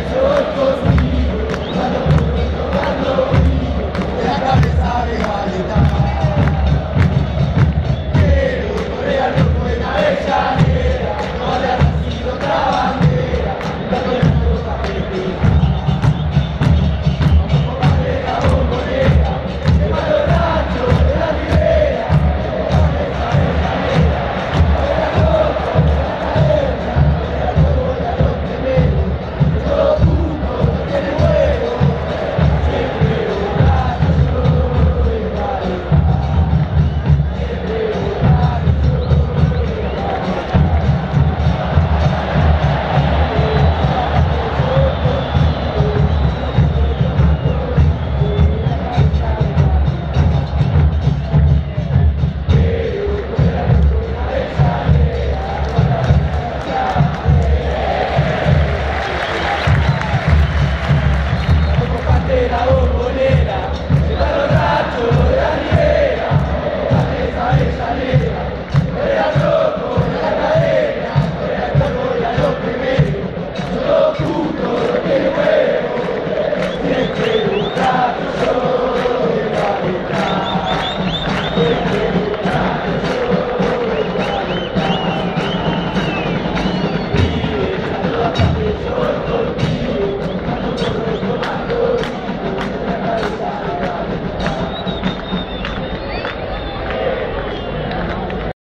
Jesus.